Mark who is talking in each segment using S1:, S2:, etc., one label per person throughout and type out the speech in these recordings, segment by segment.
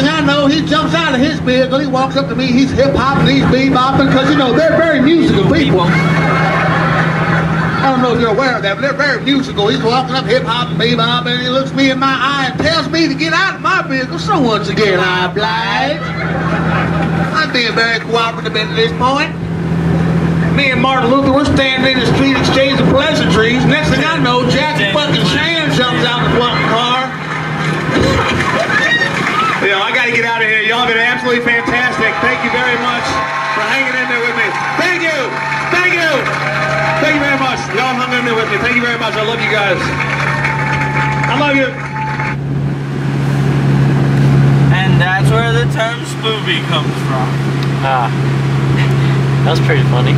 S1: thing I know, he jumps out of his vehicle. He walks up to me. He's hip hop and he's bebopping, because you know they're very musical people. I don't know if you're aware of that, but they're very musical. He's walking up hip hopping, bebopping, and he looks me in my eye and tells me to get out of my vehicle. So once again, I oblige. I'm being very cooperative at this point. Me and Martin Luther were standing in the street exchanging pleasantries. Next thing I know, Jack fucking Shan been absolutely fantastic. Thank you very much for hanging in there with me. Thank you! Thank you! Thank you very much. Y'all hung in there with me. Thank you very much. I love you guys. I love you.
S2: And that's where the term spoopy comes from.
S3: Ah. That was pretty funny.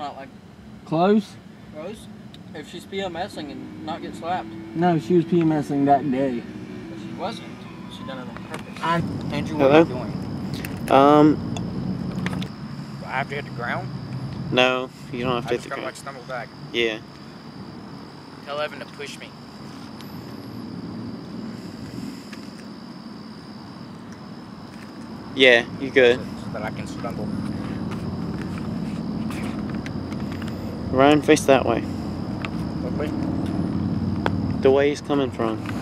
S3: Not like
S4: Close?
S3: Rose, if she's PMSing and not get slapped.
S4: No, she was PMSing that day.
S3: But she wasn't. She done it on purpose.
S4: I-
S3: Andrew, what
S5: Hello?
S3: are you doing?
S5: Um,
S3: I have to hit the ground?
S5: no, you don't have
S3: I
S5: to
S3: just
S5: hit the
S3: kind of like
S5: ground.
S3: stumble back.
S5: Yeah.
S3: Tell Evan to push me.
S5: Yeah, you good.
S3: So, so that I can stumble.
S5: Ryan, face that way.
S3: Okay.
S5: The way he's coming from.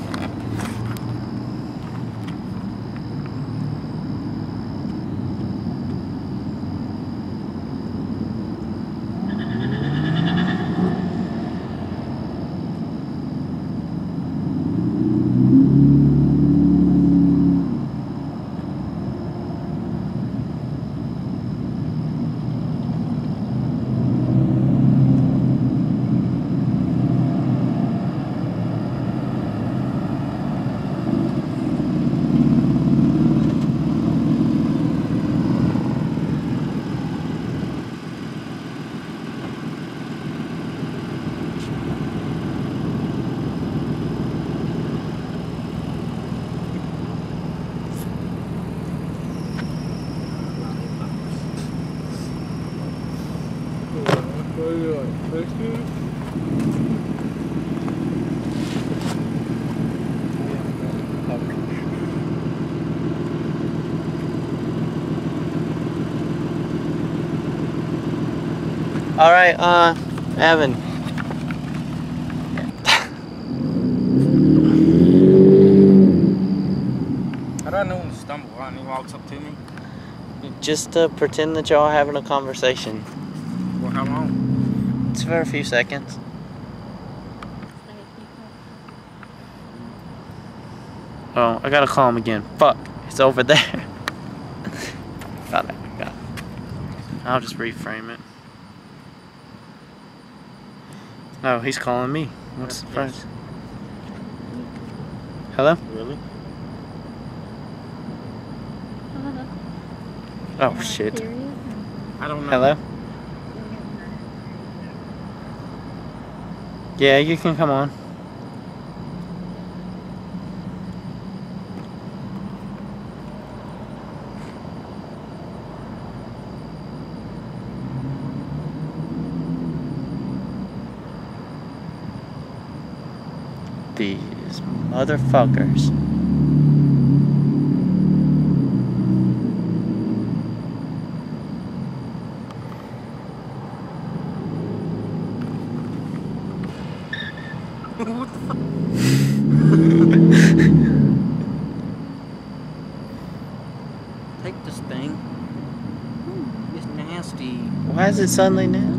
S5: All right, uh, Evan.
S3: How do I know when to stumble? When he walks up to me?
S5: Just uh, pretend that y'all are having a conversation.
S3: For how long?
S5: It's for a few seconds. Oh, I gotta call him again. Fuck, it's over there. Thought I got. I'll just reframe it. Oh, he's calling me. What's the
S3: Yes.
S5: price? Hello?
S3: Really?
S5: Oh shit.
S3: I don't know.
S5: Hello? Yeah, you can come on. These motherfuckers.
S3: Take this thing. It's nasty.
S5: Why is it suddenly now?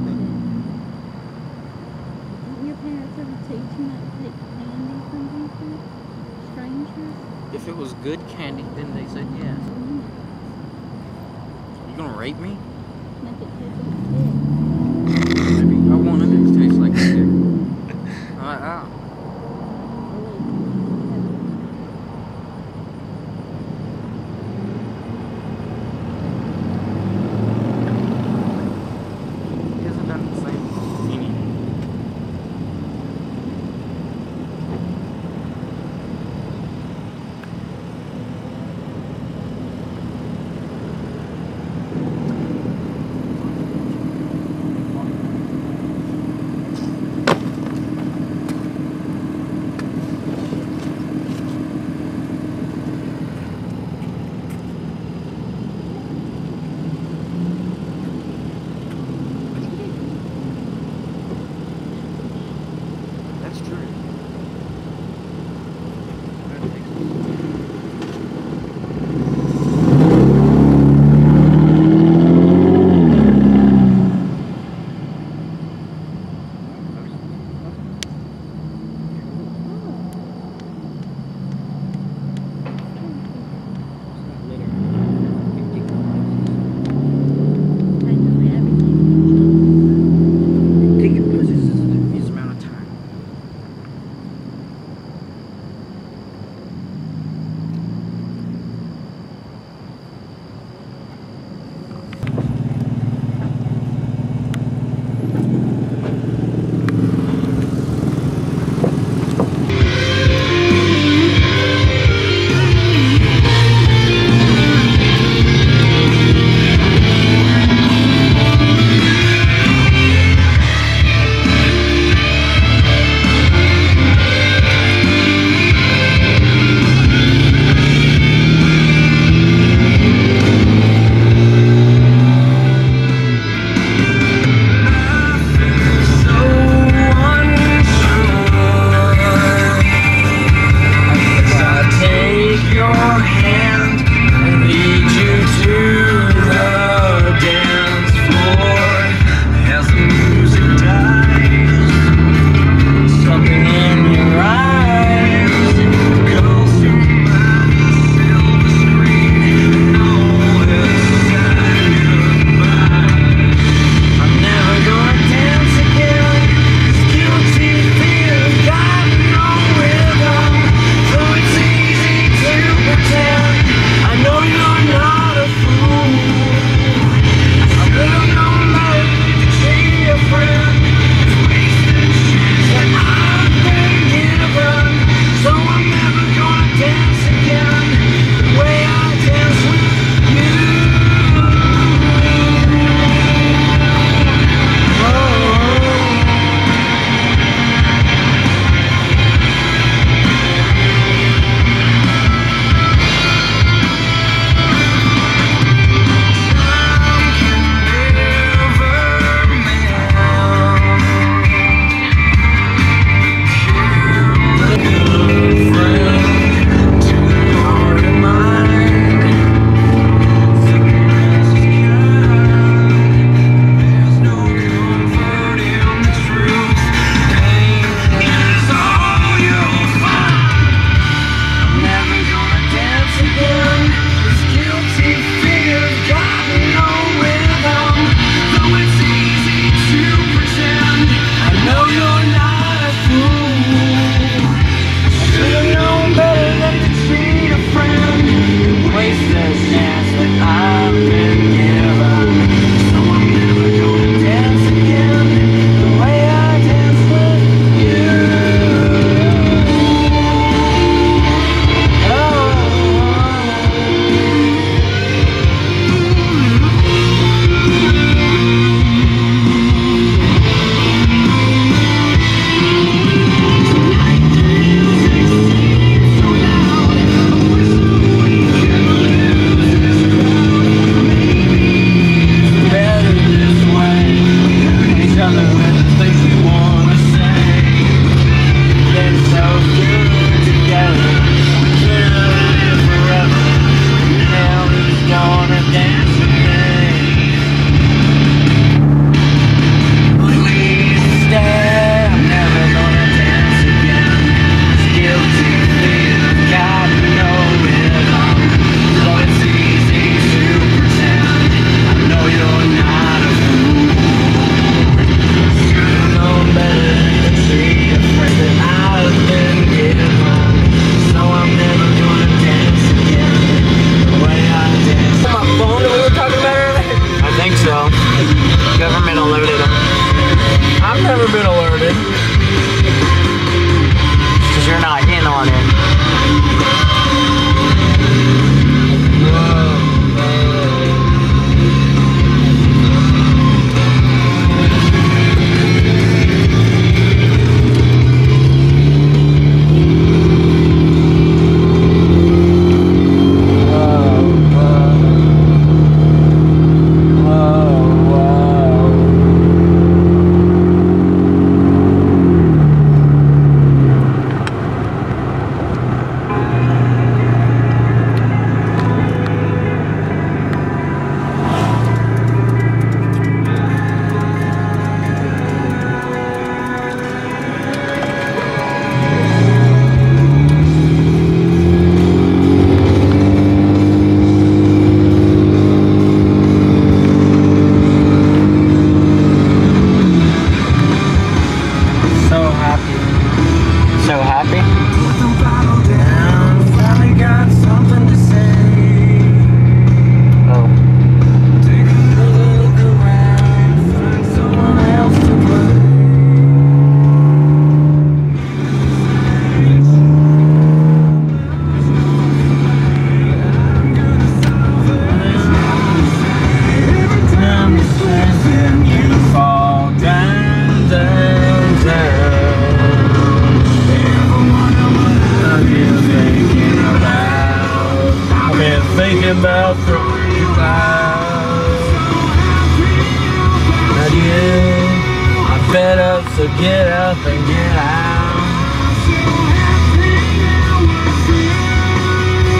S5: Because you're not
S4: Fed up, so get up and get out.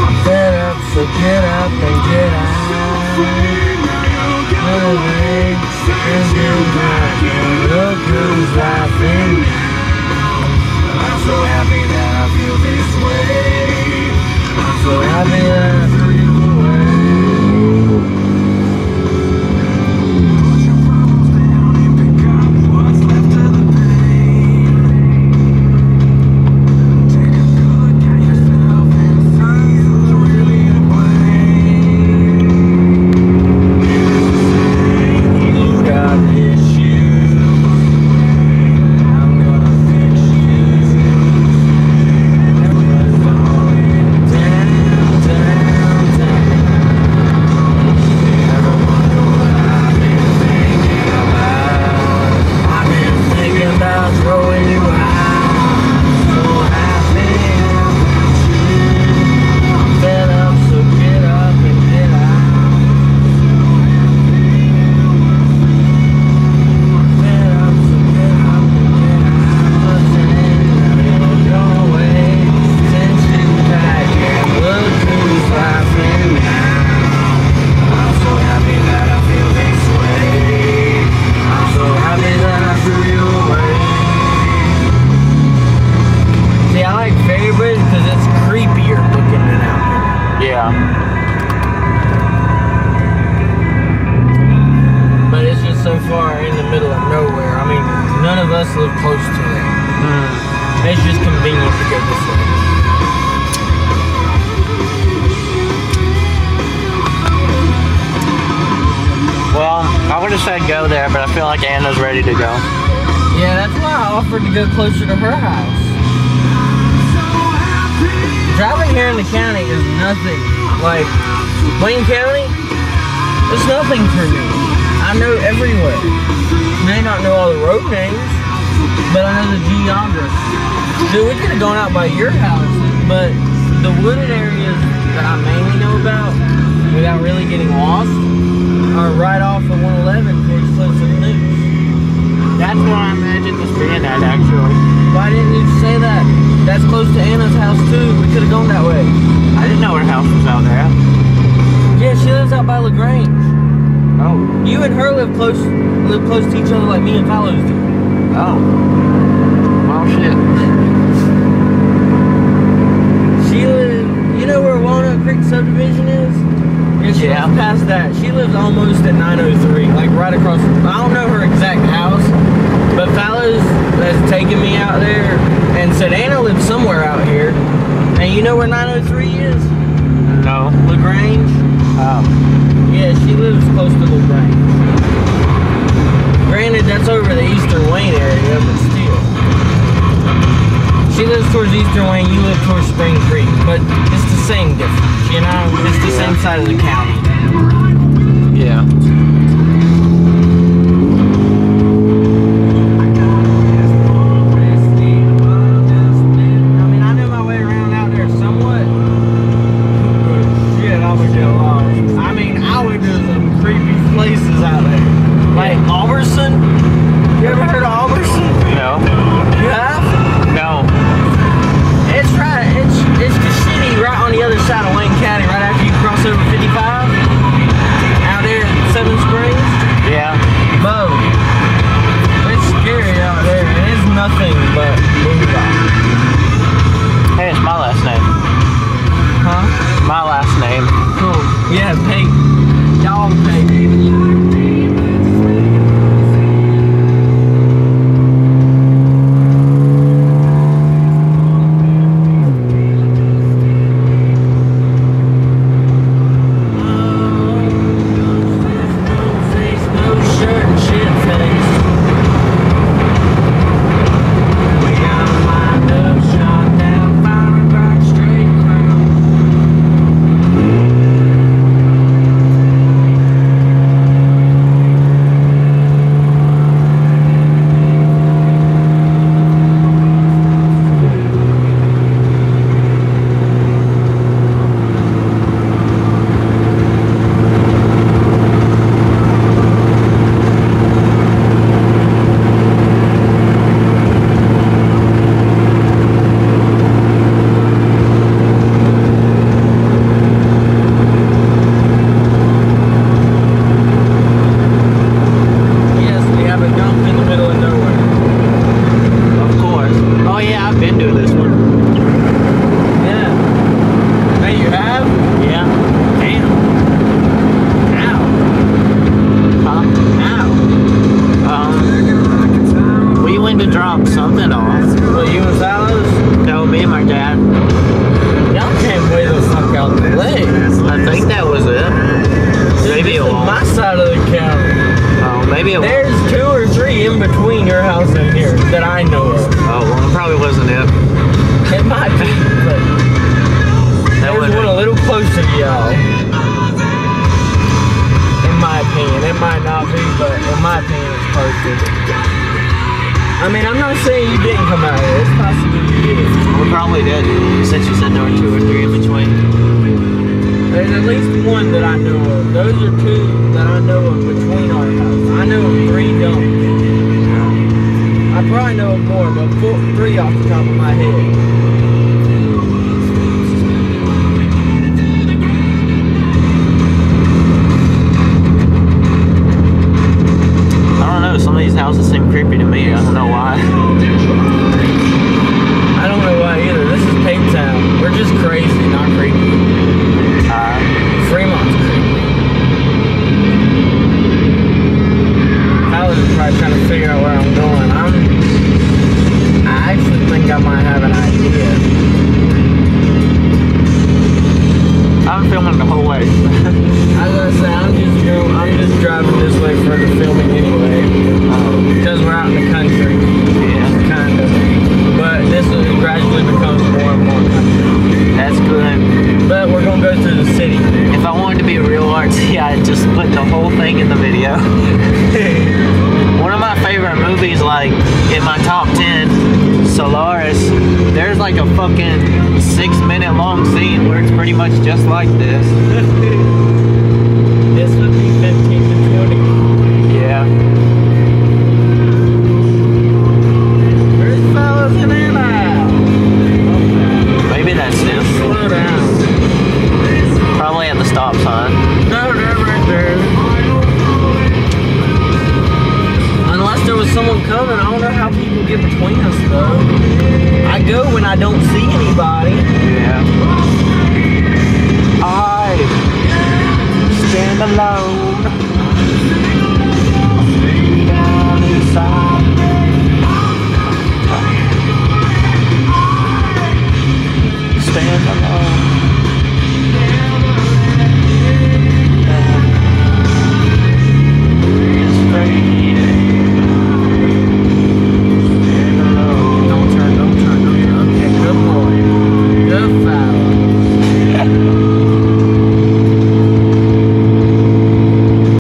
S4: I'm fed up, so get up and get out. Moving, and laughing I'm so happy that I feel this way. I'm so happy that I threw
S6: us live close to it. Hmm. It's just convenient to go this way.
S5: Well, I would have said go there, but I feel like Anna's ready to go.
S6: Yeah, that's why I offered to go closer to her house. Driving here in the county is nothing. Like, Wayne County, it's nothing for me. I know everywhere. May not know all the road names, but I know the geography. Dude, we could have gone out by your house, but the wooded areas that I mainly know about, without really getting lost, are right off of 111 towards close to the Neuse.
S5: That's where I imagine this being at, actually.
S6: Why didn't you say that? That's close to Anna's house too. We could have gone that way.
S5: I didn't know her house was out there.
S6: Yeah, she lives out by Lagrange.
S5: Oh.
S6: You and her live close live close to each other like me and Fallows do.
S5: Oh. Well, shit.
S6: She lives you know where Walnut Creek subdivision is? Yeah, she
S5: Yeah.
S6: lives past that. She lives almost at 903, like right across I don't know her exact house, but Fallows has taken me out there and said Anna lives somewhere out here. And you know where 903 is?
S5: No.
S6: Lagrange?
S5: Oh.
S6: Yeah, she lives close to Lagrange.
S4: Granted, that's over the Eastern Wayne area, but still. She lives towards Eastern Wayne, you live towards Spring Creek, but
S5: it's
S4: the same difference, you know? It's the same side of the county. but in my opinion, it's perfect. I mean, I'm not saying you didn't come out here. It's possible you did.
S5: We probably did, since you said there were two or three in between.
S4: There's at least one that I know of. Those are two that I know of between our house. I know of three don't. I probably know of more, but four, three off the top of my head. trying to figure out where I'm I don't see anybody.